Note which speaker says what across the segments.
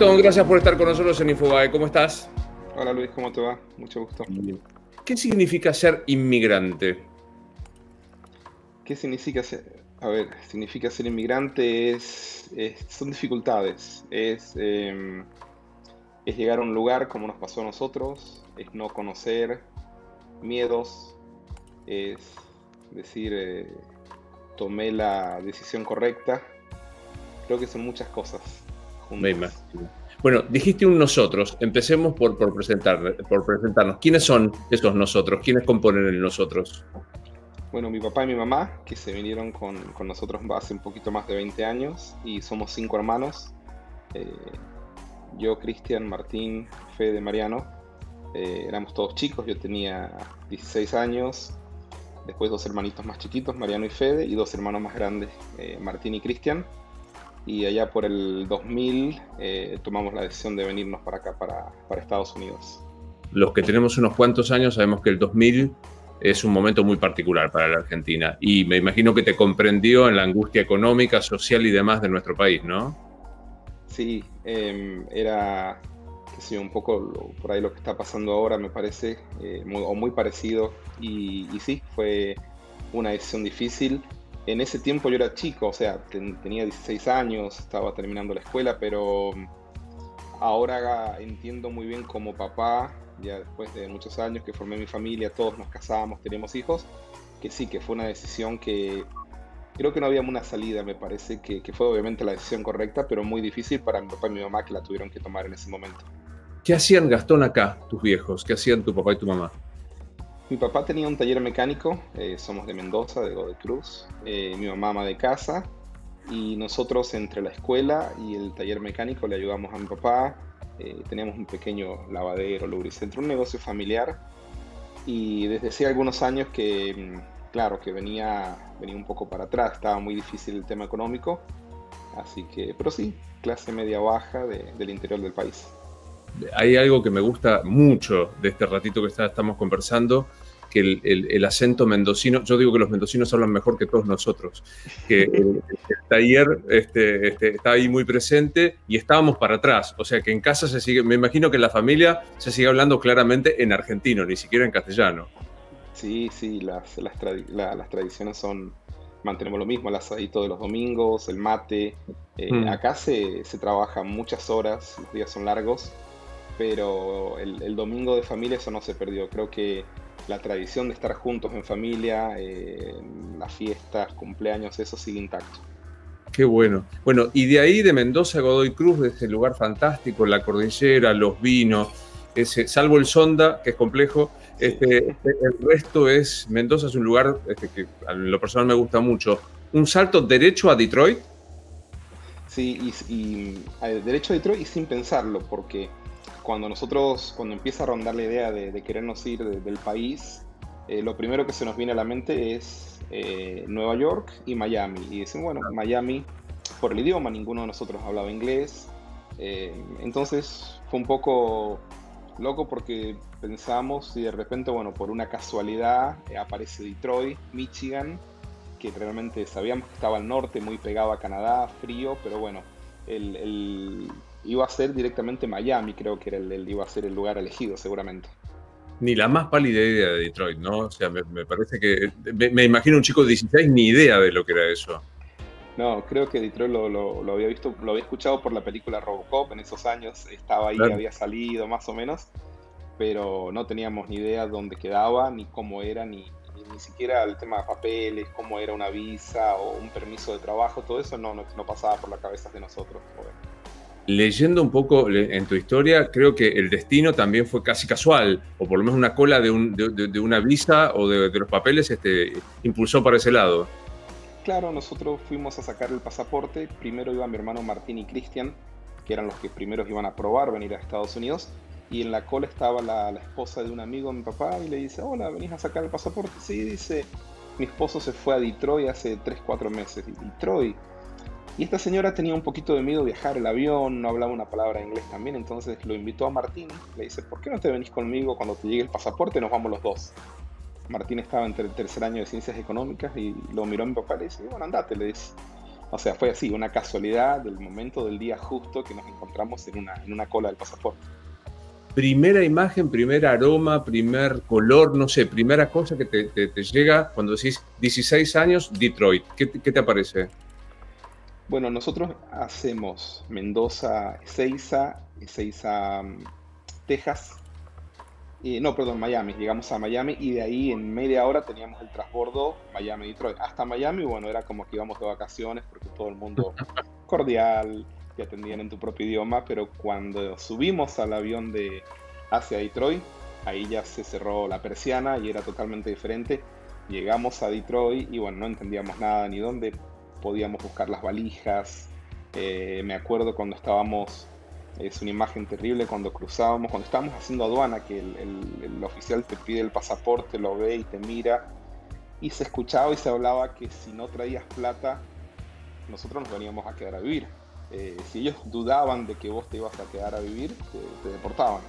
Speaker 1: Gastón, gracias por estar con nosotros en Infobae. ¿Cómo estás?
Speaker 2: Hola Luis, ¿cómo te va? Mucho gusto.
Speaker 1: ¿Qué significa ser inmigrante?
Speaker 2: ¿Qué significa ser? A ver, significa ser inmigrante es, son dificultades, es, em, es llegar a un lugar como nos pasó a nosotros, es no conocer miedos, es decir, eh, tomé la decisión correcta. Creo que son muchas cosas.
Speaker 1: Bueno, dijiste un nosotros. Empecemos por, por, presentar, por presentarnos. ¿Quiénes son esos nosotros? ¿Quiénes componen el nosotros?
Speaker 2: Bueno, mi papá y mi mamá, que se vinieron con, con nosotros hace un poquito más de 20 años, y somos cinco hermanos. Eh, yo, Cristian, Martín, Fede, Mariano. Eh, éramos todos chicos, yo tenía 16 años, después dos hermanitos más chiquitos, Mariano y Fede, y dos hermanos más grandes, eh, Martín y Cristian. Y allá por el 2000 tomamos la decisión de venirnos para acá, para, para Estados Unidos.
Speaker 1: Los que tenemos unos cuantos años sabemos que el 2000 es un momento muy particular para la Argentina y me imagino que te comprendió en la angustia económica, social y demás de nuestro país, ¿no?
Speaker 2: Sí, em, era que un poco por ahí lo que está pasando ahora me parece, eh, muy, o muy parecido y, sí, fue una decisión difícil. En ese tiempo yo era chico, o sea, tenía 16 años, estaba terminando la escuela, pero ahora entiendo muy bien como papá ya después de muchos años que formé mi familia, todos nos casamos, tenemos hijos, que sí, que fue una decisión que creo que no había una salida, me parece que, que, fue obviamente la decisión correcta, pero muy difícil para mi papá y mi mamá que la tuvieron que tomar en ese momento.
Speaker 1: ¿Qué hacían Gastón acá, tus viejos? ¿Qué hacían tu papá y tu mamá?
Speaker 2: Mi papá tenía un taller mecánico, eh, somos de Mendoza, de Godoy Cruz, eh, mi mamá ama de casa y nosotros entre la escuela y el taller mecánico le ayudamos a mi papá, eh, teníamos un pequeño lavadero, lubricentro, un negocio familiar. Y desde hace algunos años que, mm, claro, que venía, venía un poco para atrás, estaba muy difícil el tema económico. Así que, pero sí, clase media baja del interior del país.
Speaker 1: Hay algo que me gusta mucho de este ratito que estamos conversando, que el, acento mendocino, yo digo que los mendocinos hablan mejor que todos nosotros, que el, taller este, este, está ahí muy presente y estábamos para atrás, o sea que en casa se sigue, me imagino que en la familia se sigue hablando claramente en argentino, ni siquiera en castellano.
Speaker 2: Sí, sí, las, las, tradiciones son, mantenemos lo mismo, el asadito de los domingos, el mate, eh, mm. acá se, se trabaja muchas horas, los días son largos, pero el, el domingo de familia eso no se perdió, creo que la tradición de estar juntos en familia, eh, las fiestas, cumpleaños, eso sigue intacto.
Speaker 1: Qué bueno. Bueno, y de ahí de Mendoza a Godoy Cruz, de ese lugar fantástico, la cordillera, los vinos, ese, salvo el Sonda, que es complejo, este, este, el resto es, Mendoza es un lugar este, que a lo personal me gusta mucho. ¿Un salto derecho a Detroit?
Speaker 2: Sí, y, derecho a Detroit y sin pensarlo, porque cuando nosotros, cuando empieza a rondar la idea de, querernos ir del país, eh, lo primero que se nos viene a la mente es eh, Nueva York y Miami. Y dicen, bueno, Miami, por el idioma, ninguno de nosotros hablaba inglés. Eh, entonces fue un poco loco porque pensamos y de repente, bueno, por una casualidad aparece Detroit, Michigan, que realmente sabíamos que estaba al norte, muy pegado a Canadá, frío, pero bueno, el iba a ser directamente Miami, creo que era el, iba a ser el lugar elegido seguramente.
Speaker 1: Ni la más pálida idea de Detroit, ¿no? O sea, me, parece que. Me, imagino un chico de 16 ni idea de lo que era eso.
Speaker 2: No, creo que Detroit lo, había visto, lo había escuchado por la película Robocop en esos años, estaba ahí, había salido más o menos, pero no teníamos ni idea dónde quedaba, ni cómo era, ni, ni, siquiera el tema de papeles, cómo era una visa o un permiso de trabajo, todo eso no, no, pasaba por la cabeza de nosotros
Speaker 1: leyendo un poco en tu historia, creo que el destino también fue casi casual, o por lo menos una cola de, una visa o de, los papeles este, impulsó para ese lado.
Speaker 2: Claro, nosotros fuimos a sacar el pasaporte. Primero iban mi hermano Martín y Cristian, que eran los que primeros iban a probar venir a Estados Unidos. Y en la cola estaba la, esposa de un amigo de mi papá y le dice, hola, ¿venís a sacar el pasaporte? Sí, dice, mi esposo se fue a Detroit hace 3, 4 meses. ¿Y Detroit? Y esta señora tenía un poquito de miedo viajar el avión, no hablaba una palabra de inglés también, entonces lo invitó a Martín, le dice, ¿por qué no te venís conmigo cuando te llegue el pasaporte? Nos vamos los dos. Martín estaba en el tercer año de ciencias económicas y lo miró a mi papá y le dice, bueno, andate, le dice. O sea, fue así, una casualidad del momento del día justo que nos encontramos en una, en una cola del pasaporte.
Speaker 1: Primera imagen, primer aroma, primer color, no sé, primera cosa que te, te, llega cuando decís 16 años, Detroit. ¿Qué, ¿Qué, te aparece?
Speaker 2: Bueno, nosotros hacemos Mendoza, Ezeiza, Ezeiza, mm, Texas, no, perdón, Miami. Llegamos a Miami y de ahí en media hora teníamos el transbordo Miami-Detroit. Hasta Miami, bueno, era como que íbamos de vacaciones porque todo el mundo cordial, te atendían en tu propio idioma, pero cuando subimos al avión de hacia Detroit, ahí ya se cerró la persiana y era totalmente diferente. Llegamos a Detroit y bueno, no entendíamos nada ni dónde podíamos buscar las valijas. Eh, me acuerdo cuando estábamos es una imagen terrible cuando cruzábamos, cuando estábamos haciendo aduana, que el, oficial te pide el pasaporte, lo ve y te mira. Y se escuchaba y se hablaba que si no traías plata, nosotros nos veníamos a quedar a vivir. Eh, si ellos dudaban de que vos te ibas a quedar a vivir, te, deportaban.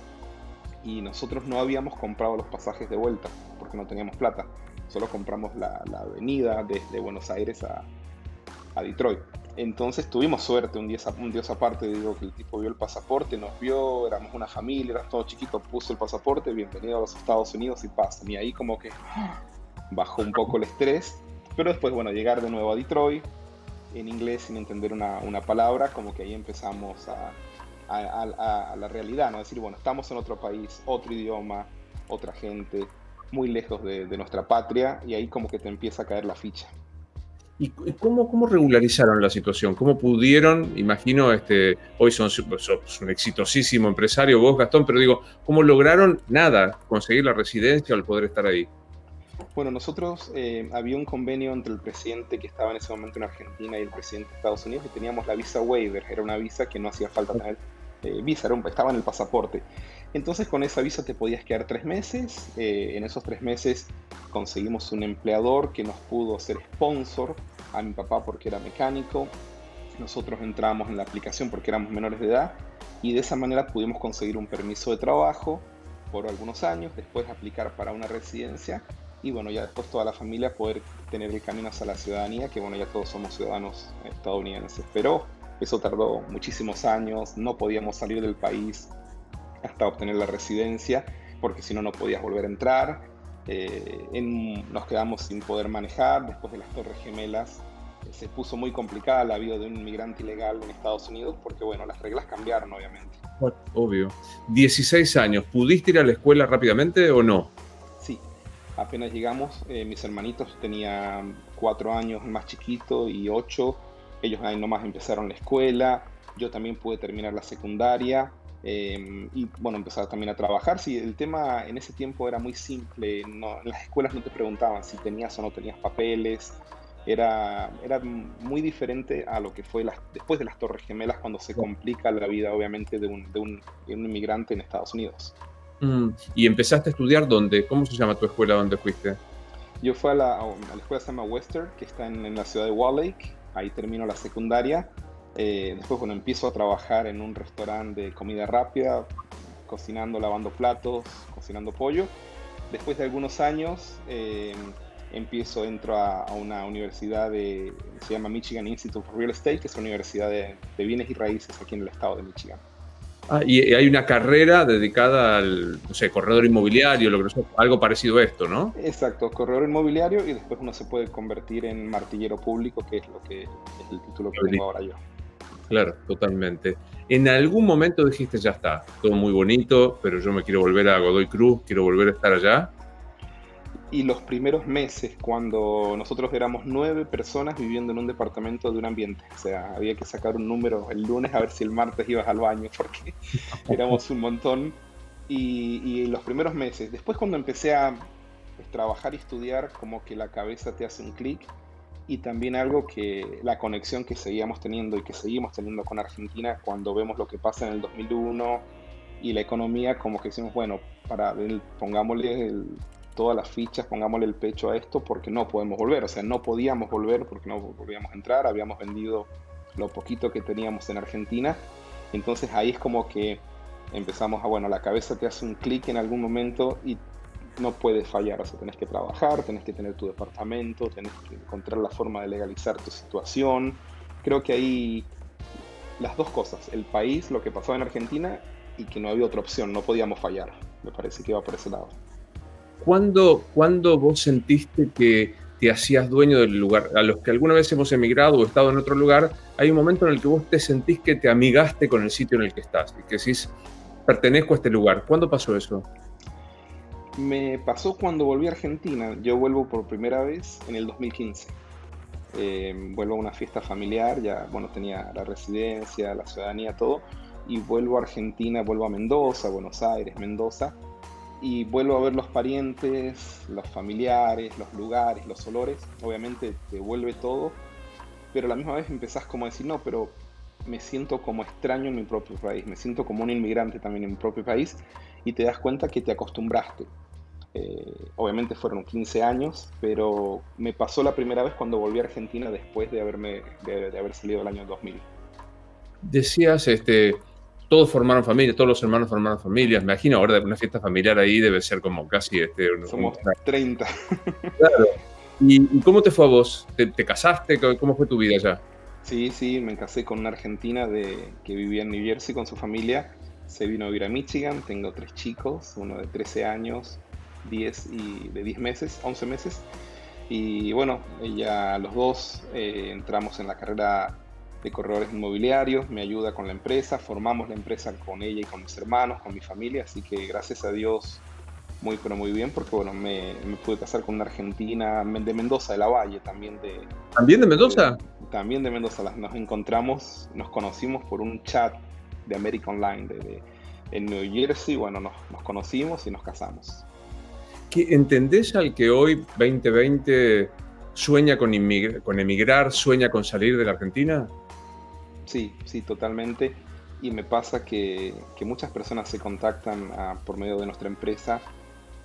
Speaker 2: Y nosotros no habíamos comprado los pasajes de vuelta porque no teníamos plata. Solo compramos la, avenida desde Buenos Aires a, a Detroit. Entonces tuvimos suerte, un día, un día aparte, digo que el tipo vio el pasaporte, nos vio, éramos una familia, éramos todos chiquitos, puso el pasaporte, bienvenido a los Estados Unidos y pasa. Y ahí como que bajó un poco el estrés, pero después, bueno, llegar de nuevo a Detroit, en inglés sin entender una, una palabra, como que ahí empezamos a, a, la realidad, ¿no? Decir, bueno, estamos en otro país, otro idioma, otra gente, muy lejos de, de nuestra patria, y ahí como que te empieza a caer la ficha.
Speaker 1: ¿Y cómo, cómo regularizaron la situación? ¿Cómo pudieron, imagino, este, hoy son, un exitosísimo empresario, vos Gastón, pero digo, ¿cómo lograron nada, conseguir la residencia o el poder estar ahí?
Speaker 2: Bueno, nosotros eh, había un convenio entre el presidente que estaba en ese momento en Argentina y el presidente de Estados Unidos y teníamos la visa waiver, era una visa que no hacía falta tener eh, visa, estaba en el pasaporte. Entonces con esa visa te podías quedar tres meses. Eh, en esos tres meses conseguimos un empleador que nos pudo ser sponsor a mi papá porque era mecánico. Nosotros entramos en la aplicación porque éramos menores de edad y de esa manera pudimos conseguir un permiso de trabajo por algunos años, después aplicar para una residencia y bueno, ya después toda la familia poder tener el camino hacia la ciudadanía, que bueno, ya todos somos ciudadanos estadounidenses. Pero eso tardó muchísimos años, no podíamos salir del país, hasta obtener la residencia, porque si no, no podías volver a entrar. Eh, nos quedamos sin poder manejar después de las Torres Gemelas. Eh, se puso muy complicada la vida de un inmigrante ilegal en Estados Unidos porque, bueno, las reglas cambiaron, obviamente.
Speaker 1: obvio. 16 años, ¿pudiste ir a la escuela rápidamente o no?
Speaker 2: Sí, apenas llegamos, eh, mis hermanitos tenían 4 años más chiquito y 8. Ellos ahí nomás empezaron la escuela. Yo también pude terminar la secundaria. Em, y bueno, empezar también a trabajar. Sí, el tema en ese tiempo era muy simple. No, en las escuelas no te preguntaban si tenías o no tenías papeles. Era, era muy diferente a lo que fue las, después de las Torres Gemelas, cuando se complica la vida, obviamente, de un, de un, de un inmigrante en Estados Unidos.
Speaker 1: Mm, ¿Y empezaste a estudiar dónde? ¿Cómo se llama tu escuela donde fuiste?
Speaker 2: Yo fui a la, a la escuela se llama Western, que está en, en la ciudad de Wall Lake. Ahí termino la secundaria eh, después, bueno, empiezo a trabajar en un restaurante de comida rápida, cocinando, lavando platos, cocinando pollo. Después de algunos años, eh, empiezo, entro a, una universidad de, se llama Michigan Institute of Real Estate, que es una universidad de, bienes y raíces aquí en el estado de Michigan.
Speaker 1: Ah, y hay una carrera dedicada al, no sé, corredor inmobiliario, lo que algo parecido a esto, ¿no?
Speaker 2: Exacto, corredor inmobiliario y después uno se puede convertir en martillero público, que es lo que es el título que tengo ahora yo.
Speaker 1: Claro, totalmente. En algún momento dijiste, ya está, todo muy bonito, pero yo me quiero volver a Godoy Cruz, quiero volver a estar allá.
Speaker 2: Y los primeros meses, cuando nosotros éramos nueve personas viviendo en un departamento de un ambiente, o sea, había que sacar un número el lunes a ver si el martes ibas al baño, porque éramos un montón. Y, y los primeros meses, después cuando empecé a trabajar y estudiar, como que la cabeza te hace un clic y también algo que la conexión que seguíamos teniendo y que seguimos teniendo con Argentina cuando vemos lo que pasa en el 2001 y la economía, como que decimos, bueno, para pongámosle todas las fichas, pongámosle el pecho a esto porque no podemos volver, o sea, no podíamos volver porque no volvíamos a entrar, habíamos vendido lo poquito que teníamos en Argentina, entonces ahí es como que empezamos a, bueno, la cabeza te hace un clic en algún momento y no puedes fallar, o sea, tenés que trabajar, tenés que tener tu departamento, tenés que encontrar la forma de legalizar tu situación, creo que hay las dos cosas, el país, lo que pasó en Argentina y que no había otra opción, no podíamos fallar. Me parece que iba por ese lado.
Speaker 1: ¿Cuándo, ¿Cuándo vos sentiste que te hacías dueño del lugar? A los que alguna vez hemos emigrado o estado en otro lugar, hay un momento en el que vos te sentís que te amigaste con el sitio en el que estás y que decís, pertenezco a este lugar. ¿Cuándo pasó eso?
Speaker 2: Me pasó cuando volví a Argentina. Yo vuelvo por primera vez en el 2015. Eh, vuelvo a una fiesta familiar, ya bueno, tenía la residencia, la ciudadanía, todo, y vuelvo a Argentina, vuelvo a Mendoza, Buenos Aires, Mendoza, y vuelvo a ver los parientes, los familiares, los lugares, los olores, obviamente te vuelve todo, pero a la misma vez empezás como a decir, no, pero me siento como extraño en mi propio país, me siento como un inmigrante también en mi propio país, y te das cuenta que te acostumbraste. Eh, obviamente fueron 15 años, pero me pasó la primera vez cuando volví a Argentina después de, haberme, de, haber salido el año 2000.
Speaker 1: Decías, este, todos formaron familia, todos los hermanos formaron familias. Me imagino ahora una fiesta familiar ahí debe ser como casi... Este,
Speaker 2: Somos 30.
Speaker 1: Claro. ¿Y, cómo te fue a vos? ¿Te, casaste? ¿Cómo fue tu vida allá?
Speaker 2: Sí, sí, me casé con una argentina de, que vivía en New Jersey con su familia. Se vino a vivir a Michigan. Tengo tres chicos, uno de 13 años, 10 y de 10 meses, 11 meses. Y bueno, ella, los dos eh, entramos en la carrera de corredores inmobiliarios, me ayuda con la empresa, formamos la empresa con ella y con mis hermanos, con mi familia, así que gracias a Dios muy pero muy bien porque bueno, me, pude casar con una argentina de Mendoza, de la Valle, también de...
Speaker 1: ¿También de Mendoza?
Speaker 2: también de Mendoza, nos encontramos, nos conocimos por un chat de America Online de, en New Jersey, bueno, nos, nos conocimos y nos casamos.
Speaker 1: ¿Entendés al que hoy, 2020, sueña con, emigrar, sueña con salir de la Argentina?
Speaker 2: Sí, sí, totalmente. Y me pasa que, muchas personas se contactan ah, por medio de nuestra empresa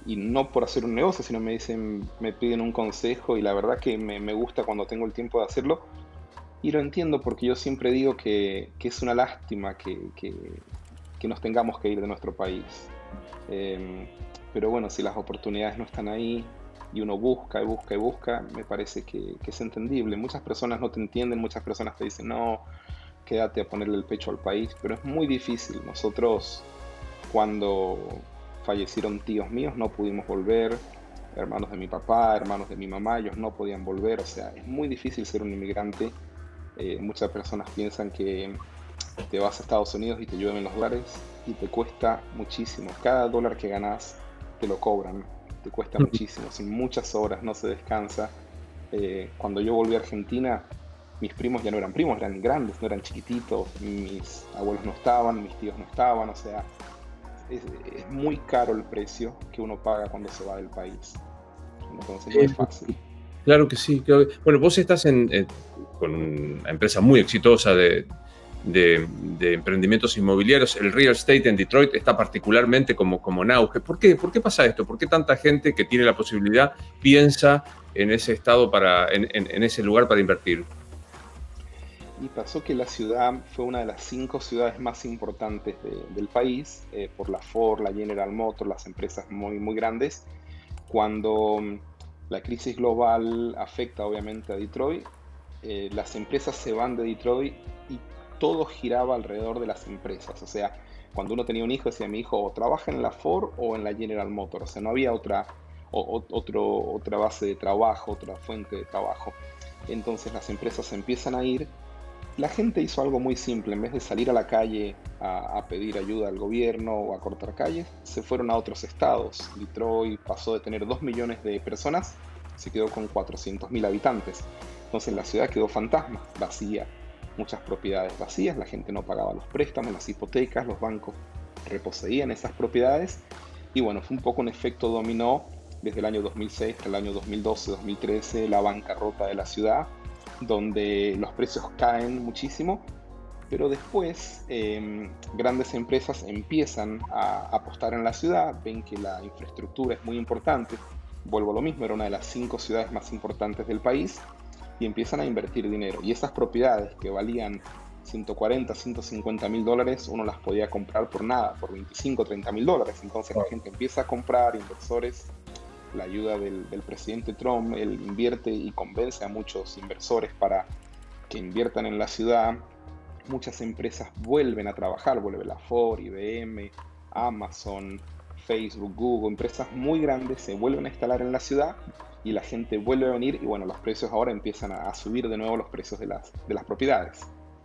Speaker 2: y no por hacer un negocio, sino me dicen, me piden un consejo y la verdad que me, gusta cuando tengo el tiempo de hacerlo. Y lo entiendo porque yo siempre digo que, es una lástima que, nos tengamos que ir de nuestro país. Em, pero bueno, si las oportunidades no están ahí y uno busca y busca y busca, me parece que, es entendible. Muchas personas no te entienden, muchas personas te dicen, no, quédate a ponerle el pecho al país, pero es muy difícil. Nosotros, cuando fallecieron tíos míos, no pudimos volver, hermanos de mi papá, hermanos de mi mamá, ellos no podían volver, o sea, es muy difícil ser un inmigrante. Eh, muchas personas piensan que te vas a Estados Unidos y te llueven los dólares y te cuesta muchísimo. Cada dólar que ganas te lo cobran, te cuesta muchísimo, sin muchas horas, no se descansa. Eh, cuando yo volví a Argentina, mis primos ya no eran primos, eran grandes, no eran chiquititos, mis abuelos no estaban, mis tíos no estaban, o sea, es, muy caro el precio que uno paga cuando se va del país. Entonces no es fácil.
Speaker 1: Claro que sí. Bueno, vos estás en, eh, con una empresa muy exitosa de, de, emprendimientos inmobiliarios, el real estate en Detroit está particularmente como, como en auge. ¿Por qué? ¿Por qué pasa esto? ¿Por qué tanta gente que tiene la posibilidad piensa en ese estado, para, en, ese lugar para invertir?
Speaker 2: Y pasó que la ciudad fue una de las cinco ciudades más importantes del país, eh, por la Ford, la General Motors, las empresas muy, muy grandes. Cuando mm, la crisis global afecta obviamente a Detroit, eh, las empresas se van de Detroit y todo giraba alrededor de las empresas. O sea, cuando uno tenía un hijo, decía mi hijo o trabaja en la Ford o en la General Motors. O sea, no había otra, otra base de trabajo, otra fuente de trabajo. Entonces las empresas empiezan a ir. La gente hizo algo muy simple. En vez de salir a la calle a, pedir ayuda al gobierno o a cortar calles, se fueron a otros estados. Detroit pasó de tener 2 millones de personas, se quedó con 400 mil habitantes. Entonces la ciudad quedó fantasma, vacía muchas propiedades vacías, la gente no pagaba los préstamos, las hipotecas, los bancos reposeían esas propiedades. Y bueno, fue un poco un efecto dominó desde el año 2006 hasta el año 2012-2013, la bancarrota de la ciudad, donde los precios caen muchísimo, pero después em, grandes empresas empiezan a apostar en la ciudad, ven que la infraestructura es muy importante, vuelvo a lo mismo, era una de las cinco ciudades más importantes del país, y empiezan a invertir dinero. Y esas propiedades que valían 140, 150 mil dólares, uno las podía comprar por nada, por 25, 30 mil dólares. Entonces la gente empieza a comprar, inversores, la ayuda del, presidente Trump, él invierte y convence a muchos inversores para, que inviertan en la ciudad, muchas empresas vuelven a trabajar, vuelve la Ford, IBM, Amazon, Facebook, Google, empresas muy grandes se vuelven a instalar en la ciudad y la gente vuelve a venir y bueno, los precios ahora empiezan a, subir de nuevo los precios de las, de las propiedades.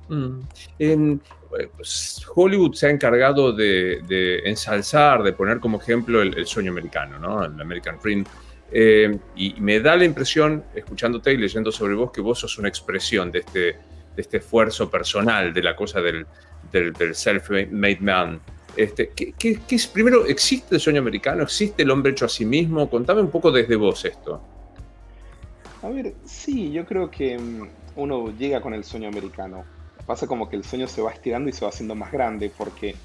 Speaker 1: Mm. En, pues, Hollywood se ha encargado de, ensalzar, de poner como ejemplo el, sueño americano, ¿no? el American Dream. Eh, y me da la impresión, escuchándote y leyendo sobre vos, que vos sos una expresión de este, de este esfuerzo personal, de la cosa del, del, del self-made man. Este, ¿qué, es, primero, ¿existe el sueño americano? ¿Existe el hombre hecho a sí mismo? Contame un poco desde vos esto.
Speaker 2: A ver, sí, yo creo que mm, uno llega con el sueño americano. Pasa como que el sueño se va estirando y se va haciendo más grande, porque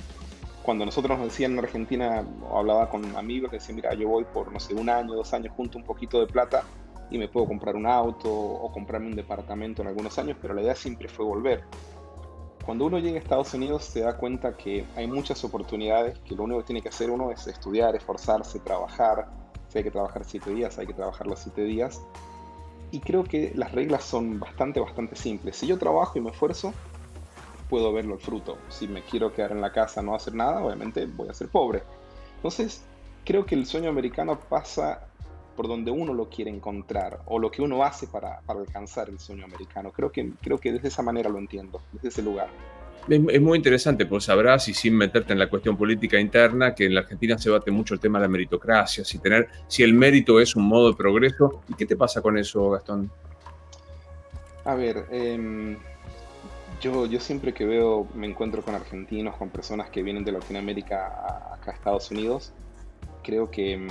Speaker 2: cuando nosotros nos decían en Argentina, hablaba con amigos, decían, mira, yo voy por, no sé, un año, dos años, junto un poquito de plata y me puedo comprar un auto o comprarme un departamento en algunos años, pero la idea siempre fue volver. Cuando uno llega a Estados Unidos se da cuenta que hay muchas oportunidades, que lo único que tiene que hacer uno es estudiar, esforzarse, trabajar. Si hay que trabajar siete días, hay que trabajar los siete días. Y creo que las reglas son bastante, bastante simples. Si yo trabajo y me esfuerzo, puedo verlo el fruto. Si me quiero quedar en la casa no hacer nada, obviamente voy a ser pobre. Entonces, creo que el sueño americano pasa por donde uno lo quiere encontrar o lo que uno hace para, alcanzar el sueño americano. Creo que, creo que desde esa manera lo entiendo, desde ese lugar.
Speaker 1: Es, muy interesante, pues sabrás, y sin meterte en la cuestión política interna, que en la Argentina se bate mucho el tema de la meritocracia, si, tener, si el mérito es un modo de progreso. ¿Y qué te pasa con eso, Gastón?
Speaker 2: A ver, em, yo, yo siempre que veo, me encuentro con argentinos, con personas que vienen de Latinoamérica acá a Estados Unidos, creo que em,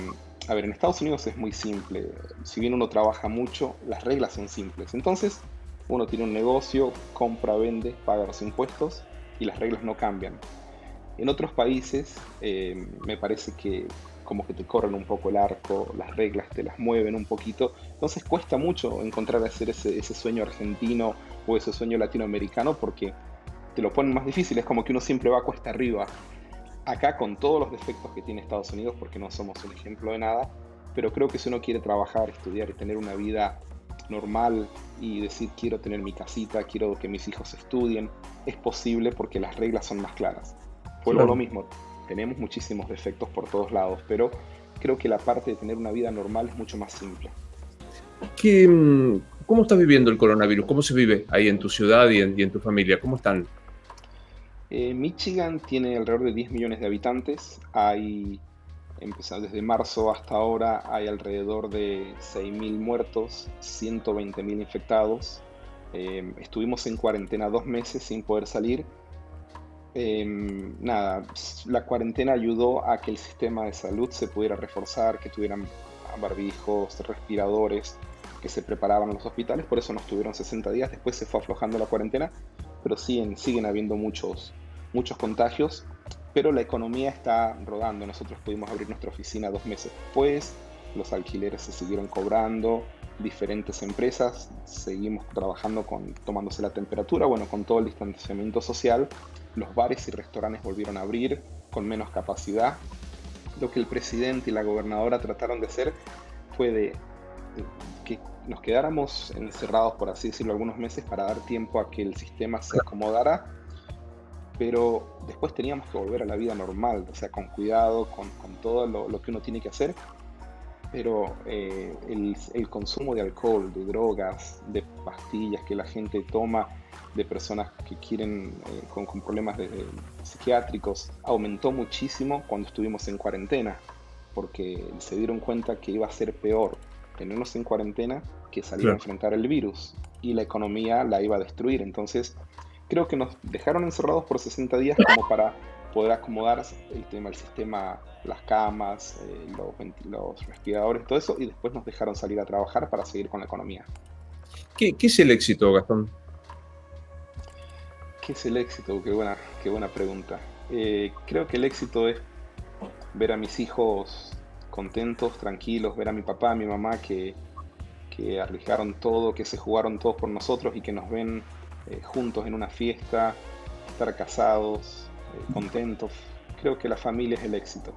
Speaker 2: a ver, en Estados Unidos es muy simple. Si bien uno trabaja mucho, las reglas son simples. Entonces, uno tiene un negocio, compra, vende, paga los impuestos y las reglas no cambian. En otros países eh, me parece que como que te corren un poco el arco, las reglas te las mueven un poquito. Entonces cuesta mucho encontrar hacer ese, ese sueño argentino o ese sueño latinoamericano porque te lo ponen más difícil. Es como que uno siempre va cuesta arriba acá con todos los defectos que tiene Estados Unidos, porque no somos un ejemplo de nada, pero creo que si uno quiere trabajar, estudiar y tener una vida normal y decir quiero tener mi casita, quiero que mis hijos estudien, es posible porque las reglas son más claras. Vuelvo lo mismo, tenemos muchísimos defectos por todos lados, pero creo que la parte de tener una vida normal es mucho más simple.
Speaker 1: Mm, ¿Cómo estás viviendo el coronavirus? ¿Cómo se vive ahí en tu ciudad y en, y en tu familia? ¿Cómo están?
Speaker 2: Eh, Michigan tiene alrededor de 10 millones de habitantes. Hay, empezando desde marzo hasta ahora, hay alrededor de 6.000 muertos, 120.000 infectados. Eh, estuvimos en cuarentena dos meses sin poder salir. Em, nada, la cuarentena ayudó a que el sistema de salud se pudiera reforzar, que tuvieran barbijos, respiradores, que se preparaban los hospitales, por eso nos tuvieron 60 días, después se fue aflojando la cuarentena pero siguen, siguen habiendo muchos, muchos contagios, pero la economía está rodando. Nosotros pudimos abrir nuestra oficina dos meses después, los alquileres se siguieron cobrando, diferentes empresas, seguimos trabajando con tomándose la temperatura, bueno, con todo el distanciamiento social, los bares y restaurantes volvieron a abrir con menos capacidad. Lo que el presidente y la gobernadora trataron de hacer fue de nos quedáramos encerrados, por así decirlo, algunos meses para dar tiempo a que el sistema se acomodara, pero después teníamos que volver a la vida normal, o sea, con cuidado, con, todo lo, que uno tiene que hacer, pero eh, el, consumo de alcohol, de drogas, de pastillas que la gente toma, de personas que quieren eh, con, problemas psiquiátricos, aumentó muchísimo cuando estuvimos en cuarentena, porque se dieron cuenta que iba a ser peor tenernos en cuarentena que salir a enfrentar el virus y la economía la iba a destruir. Entonces, creo que nos dejaron encerrados por 60 días como para poder acomodar el tema del sistema, las camas, eh, los, los, respiradores, todo eso, y después nos dejaron salir a trabajar para seguir con la economía.
Speaker 1: ¿Qué, es el éxito, Gastón?
Speaker 2: ¿Qué es el éxito? Qué buena, qué buena pregunta. Eh, creo que el éxito es ver a mis hijos contentos, tranquilos, ver a mi papá, a mi mamá que, que arriesgaron todo, que se jugaron todos por nosotros y que nos ven eh, juntos en una fiesta, estar casados, eh, contentos. Creo que la familia es el éxito.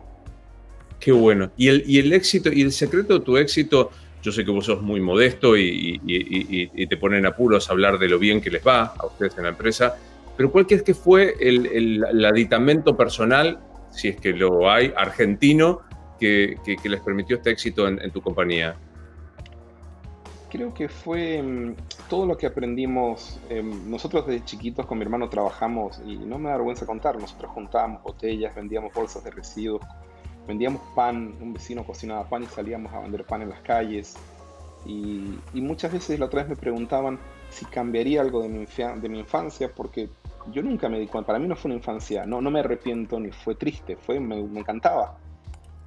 Speaker 1: Qué bueno. ¿Y el, y el éxito, y el secreto de tu éxito Yo sé que vos sos muy modesto y, te ponen apuros a hablar de lo bien que les va a ustedes en la empresa, pero ¿cuál es que fue el, aditamento personal, si es que lo hay, argentino, que, les permitió este éxito en, tu compañía?
Speaker 2: Creo que fue mm, todo lo que aprendimos. Em, nosotros desde chiquitos con mi hermano trabajamos, y no me da vergüenza contar, nosotros juntábamos botellas, vendíamos bolsas de residuos, vendíamos pan, un vecino cocinaba pan y salíamos a vender pan en las calles. Y, muchas veces la otra vez me preguntaban si cambiaría algo de mi, infancia, porque yo nunca me di cuenta, para mí no fue una infancia, no, no me arrepiento ni fue triste, fue, me, encantaba.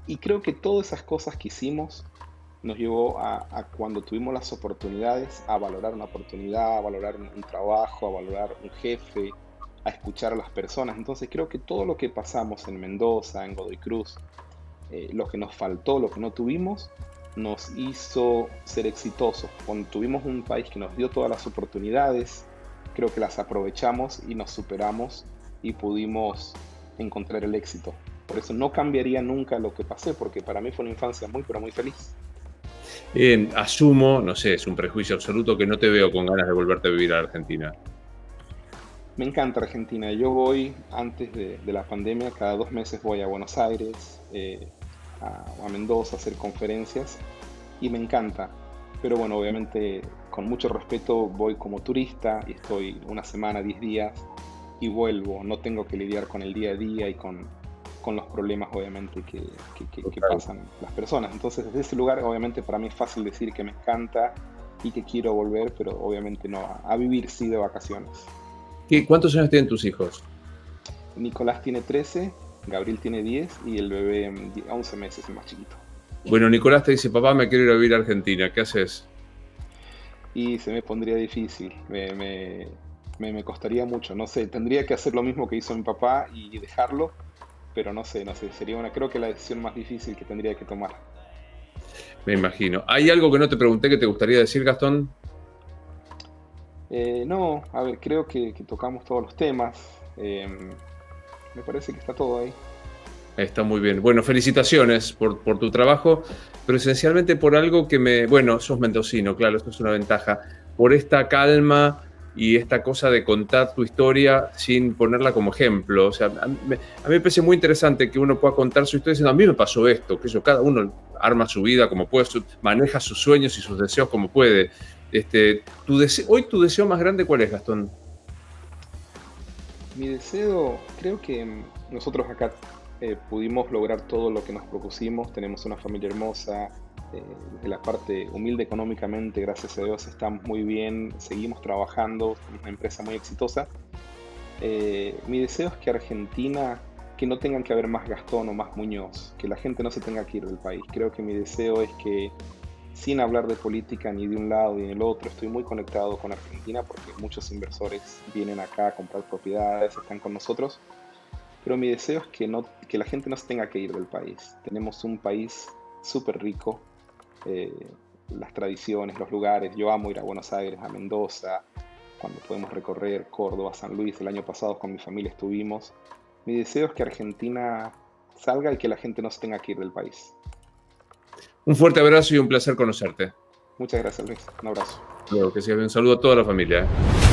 Speaker 2: Y creo que todas esas cosas que hicimos nos llevó a, cuando tuvimos las oportunidades, a valorar una oportunidad, a valorar un, trabajo, a valorar un jefe, a escuchar a las personas. Entonces creo que todo lo que pasamos en Mendoza, en Godoy Cruz, eh, lo que nos faltó, lo que no tuvimos, nos hizo ser exitosos. Cuando tuvimos un país que nos dio todas las oportunidades, creo que las aprovechamos y nos superamos y pudimos encontrar el éxito. Por eso no cambiaría nunca lo que pasé, porque para mí fue una infancia muy, pero muy feliz.
Speaker 1: asumo, no sé, es un prejuicio absoluto que no te veo con ganas de volverte a vivir a Argentina.
Speaker 2: Me encanta Argentina. Yo voy, antes de, la pandemia, cada dos meses voy a Buenos Aires, eh, a, Mendoza a hacer conferencias y me encanta. Pero bueno, obviamente con mucho respeto voy como turista y estoy una semana, diez días y vuelvo. No tengo que lidiar con el día a día y con, con los problemas obviamente que, que, pasan las personas. Entonces desde ese lugar obviamente para mí es fácil decir que me encanta y que quiero volver, pero obviamente no, a, vivir sí de vacaciones.
Speaker 1: ¿Y ¿Cuántos años tienen tus hijos?
Speaker 2: Nicolás tiene 13 Gabriel tiene 10 y el bebé 11 meses, el más chiquito.
Speaker 1: Bueno, Nicolás te dice, papá, me quiero ir a vivir a Argentina, ¿qué haces?
Speaker 2: Y se me pondría difícil, me, me, costaría mucho, no sé, tendría que hacer lo mismo que hizo mi papá y dejarlo, pero no sé, no sé, sería una, creo que la decisión más difícil que tendría que tomar.
Speaker 1: Me imagino. ¿Hay algo que no te pregunté que te gustaría decir, Gastón?
Speaker 2: Eh, no, a ver, creo que, tocamos todos los temas. Em, me parece que está todo ahí.
Speaker 1: Está muy bien. Bueno, felicitaciones por, tu trabajo, pero esencialmente por algo que me. Bueno, sos mendocino, claro, esto es una ventaja. Por esta calma y esta cosa de contar tu historia sin ponerla como ejemplo. O sea, a mí, me parece muy interesante que uno pueda contar su historia diciendo, a mí me pasó esto, que eso, cada uno arma su vida como puede, maneja sus sueños y sus deseos como puede. Este, tu hoy tu deseo más grande, ¿cuál es, Gastón?
Speaker 2: Mi deseo, creo que nosotros acá eh, pudimos lograr todo lo que nos propusimos, tenemos una familia hermosa, eh, la parte humilde económicamente, gracias a Dios, estamos muy bien, seguimos trabajando, una empresa muy exitosa. Eh, mi deseo es que Argentina, que no tengan que haber más Gastón o más Muñoz, que la gente no se tenga que ir del país. Creo que mi deseo es que sin hablar de política ni de un lado ni del otro, estoy muy conectado con Argentina porque muchos inversores vienen acá a comprar propiedades, están con nosotros, pero mi deseo es que, no, que la gente no se tenga que ir del país. Tenemos un país súper rico, eh, las tradiciones, los lugares, yo amo ir a Buenos Aires, a Mendoza, cuando podemos recorrer Córdoba, San Luis, el año pasado con mi familia estuvimos. Mi deseo es que Argentina salga y que la gente no se tenga que ir del país.
Speaker 1: Un fuerte abrazo y un placer conocerte.
Speaker 2: Muchas gracias, Luis. Un abrazo.
Speaker 1: Luego que sea un saludo a toda la familia. ¿eh?